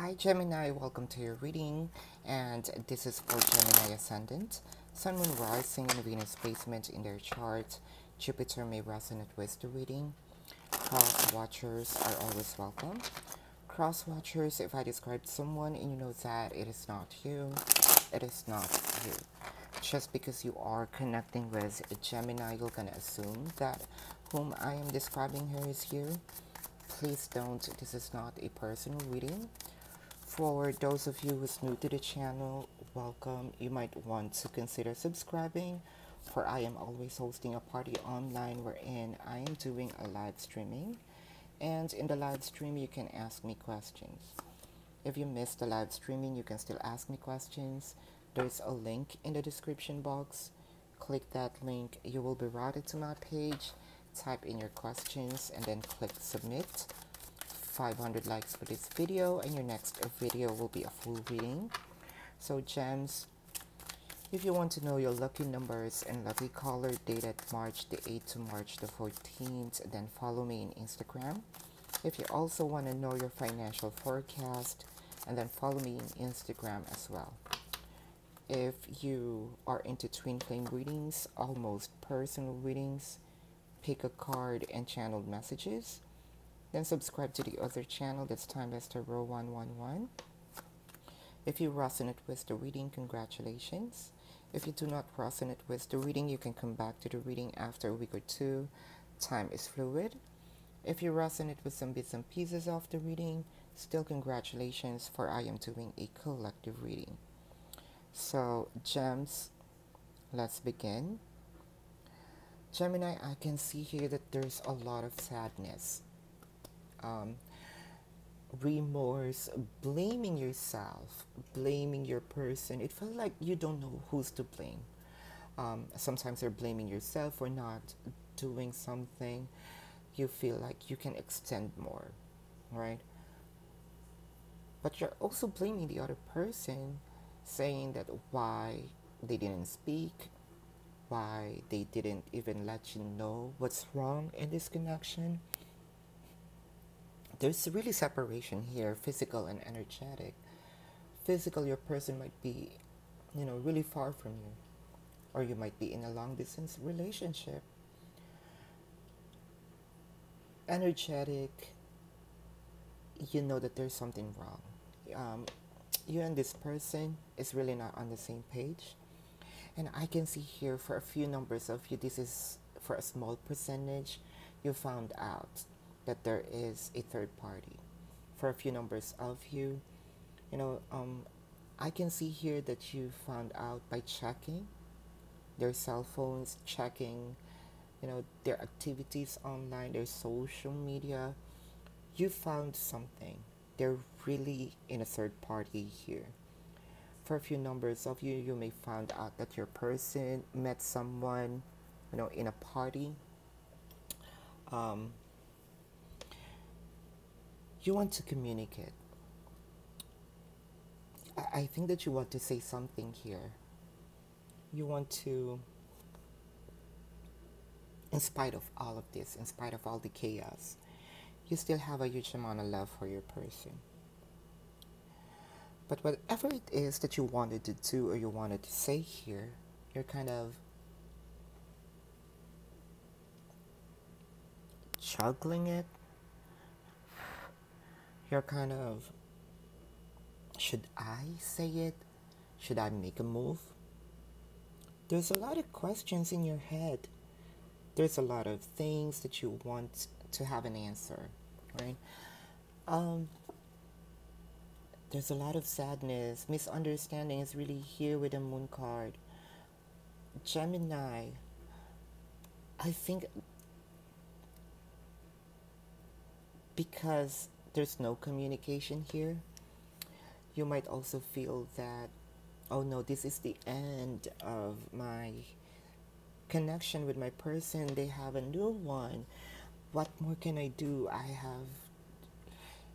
Hi Gemini, welcome to your reading and this is for Gemini Ascendant. Sun, Moon, Rising, and Venus placement in their chart. Jupiter may resonate with the reading. Cross watchers are always welcome. Cross watchers, if I describe someone and you know that it is not you, it is not you. Just because you are connecting with Gemini, you're gonna assume that whom I am describing here is you. Please don't, this is not a personal reading for those of you who's new to the channel, welcome. You might want to consider subscribing for I am always hosting a party online wherein I am doing a live streaming. And in the live stream, you can ask me questions. If you missed the live streaming, you can still ask me questions. There's a link in the description box. Click that link. You will be routed to my page. Type in your questions and then click submit 500 likes for this video and your next video will be a full reading. So gems if you want to know your lucky numbers and lucky color dated March the 8th to March the 14th then follow me in Instagram. If you also want to know your financial forecast and then follow me in Instagram as well. If you are into twin flame readings almost personal readings pick a card and channeled messages then subscribe to the other channel that's Timeless Tarot 111. If you resonate with the reading, congratulations. If you do not resonate with the reading, you can come back to the reading after a week or two. Time is fluid. If you resonate with some bits and pieces of the reading, still congratulations for I am doing a collective reading. So, gems, let's begin. Gemini, I can see here that there's a lot of sadness um, remorse, blaming yourself, blaming your person. It felt like you don't know who's to blame. Um, sometimes you're blaming yourself for not doing something. You feel like you can extend more, right? But you're also blaming the other person, saying that why they didn't speak, why they didn't even let you know what's wrong in this connection there's really separation here, physical and energetic. Physical, your person might be, you know, really far from you, or you might be in a long distance relationship. Energetic, you know that there's something wrong. Um, you and this person is really not on the same page. And I can see here for a few numbers of you, this is for a small percentage, you found out that there is a third party. For a few numbers of you, you know, um, I can see here that you found out by checking their cell phones, checking, you know, their activities online, their social media. You found something. They're really in a third party here. For a few numbers of you, you may find out that your person met someone, you know, in a party. Um, you want to communicate. I, I think that you want to say something here. You want to, in spite of all of this, in spite of all the chaos, you still have a huge amount of love for your person. But whatever it is that you wanted to do or you wanted to say here, you're kind of juggling it you're kind of should I say it? Should I make a move? There's a lot of questions in your head. There's a lot of things that you want to have an answer, right? Um, there's a lot of sadness. Misunderstanding is really here with the moon card. Gemini, I think because there's no communication here, you might also feel that, oh no, this is the end of my connection with my person. They have a new one. What more can I do? I have,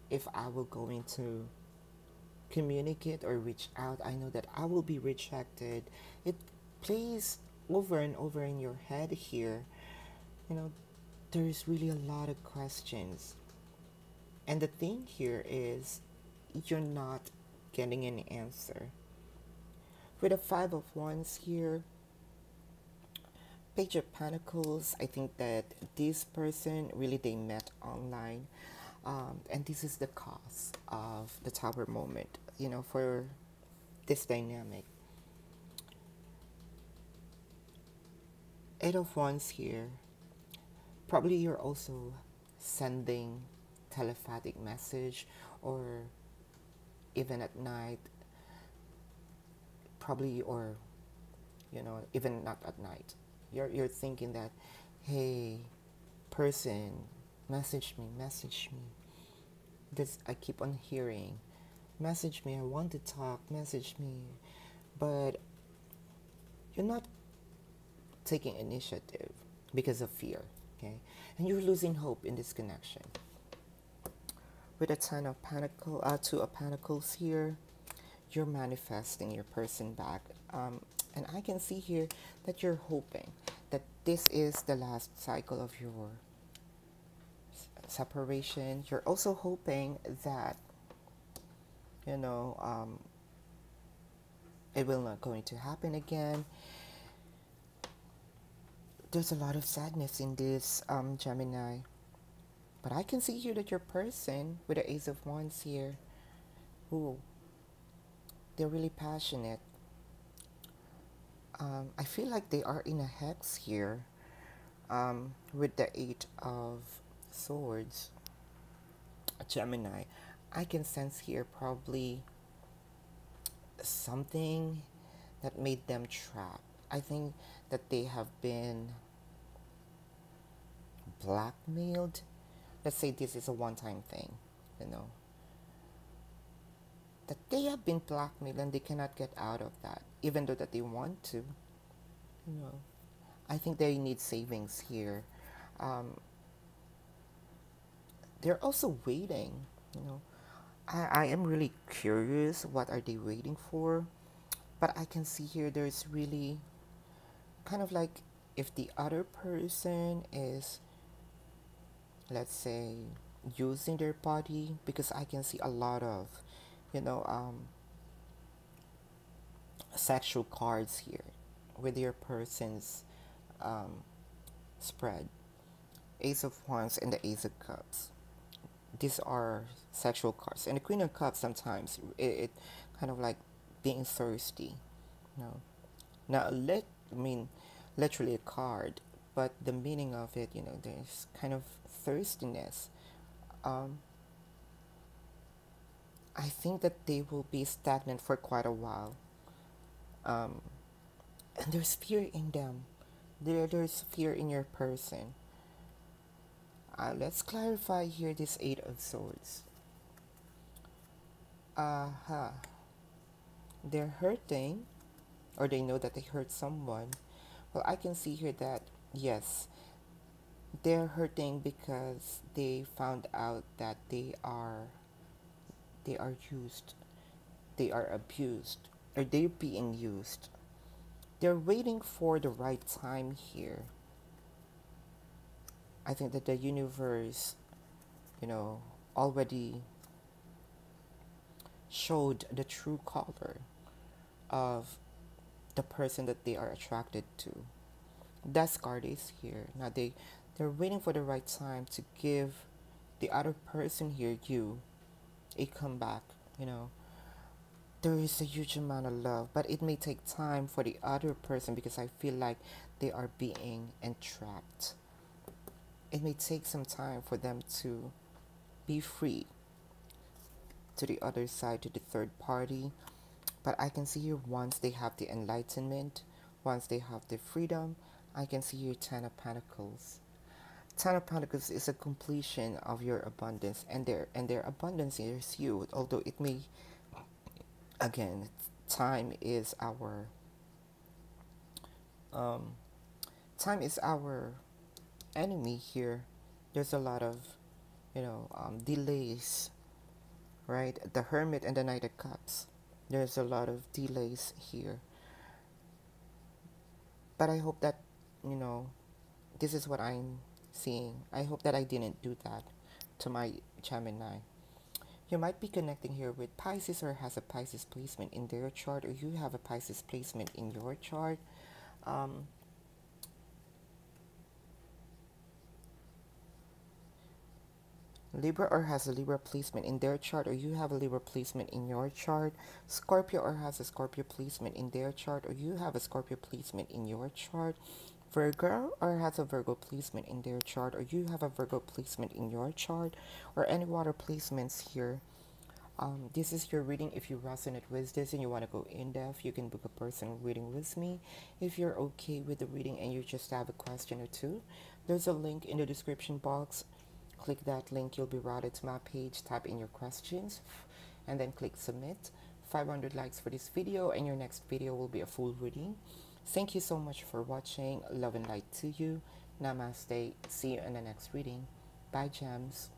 if I will go into communicate or reach out, I know that I will be rejected. It plays over and over in your head here. You know, there's really a lot of questions and the thing here is you're not getting an answer. With the Five of Wands here, Page of Pentacles, I think that this person really they met online. Um, and this is the cause of the tower moment, you know, for this dynamic. Eight of Wands here. Probably you're also sending telepathic message or even at night probably or you know even not at night. You're you're thinking that hey person message me message me. This i keep on hearing message me i want to talk message me. But you're not taking initiative because of fear okay? And you're losing hope in this connection with a ten of pentacle uh, two of pentacles here. You're manifesting your person back. Um, and i can see here that you're hoping that this is the last cycle of your separation. You're also hoping that you know um, it will not going to happen again. There's a lot of sadness in this um, gemini but I can see here that your person with the Ace of Wands here, who they're really passionate. Um, I feel like they are in a hex here um, with the Eight of Swords. Gemini. I can sense here probably something that made them trapped. I think that they have been blackmailed let's say this is a one-time thing, you know, that they have been blackmailed and they cannot get out of that, even though that they want to, you know. I think they need savings here. Um, they're also waiting, you know. I, I am really curious what are they waiting for, but I can see here there's really kind of like if the other person is let's say using their body because I can see a lot of you know um, sexual cards here with your person's um, spread. Ace of wands and the ace of cups. These are sexual cards. And the queen of cups sometimes it, it kind of like being thirsty you know. Now let i mean literally a card but the meaning of it you know there's kind of thirstiness, um, I think that they will be stagnant for quite a while. Um, and there's fear in them. There, there's fear in your person. Uh, let's clarify here this Eight of Swords. Uh huh. They're hurting, or they know that they hurt someone. Well, I can see here that, yes, they're hurting because they found out that they are they are used they are abused or they're being used. They're waiting for the right time here. I think that the universe you know already showed the true color of the person that they are attracted to that card is here now they they're waiting for the right time to give the other person here, you, a comeback, you know. There is a huge amount of love, but it may take time for the other person because I feel like they are being entrapped. It may take some time for them to be free to the other side, to the third party. But I can see here once they have the enlightenment, once they have the freedom, I can see here Ten of Pentacles. Ten of Pentacles is a completion of your abundance, and their and their abundance is you. Although it may, again, time is our um, time is our enemy here. There's a lot of, you know, um, delays, right? The Hermit and the Knight of Cups. There's a lot of delays here. But I hope that, you know, this is what I'm seeing. I hope that I didn't do that to my Gemini. You might be connecting here with Pisces or has a Pisces placement in their chart, or you have a Pisces placement in your chart. Um, Libra or has a Libra placement in their chart, or you have a Libra placement in your chart. Scorpio or has a Scorpio placement in their chart, or you have a Scorpio placement in your chart. Virgo or has a Virgo placement in their chart, or you have a Virgo placement in your chart, or any water placements here. Um, this is your reading. If you resonate with this and you want to go in depth, you can book a personal reading with me. If you're okay with the reading and you just have a question or two, there's a link in the description box. Click that link, you'll be routed to my page. Type in your questions and then click submit. 500 likes for this video, and your next video will be a full reading. Thank you so much for watching. Love and light to you. Namaste. See you in the next reading. Bye, gems.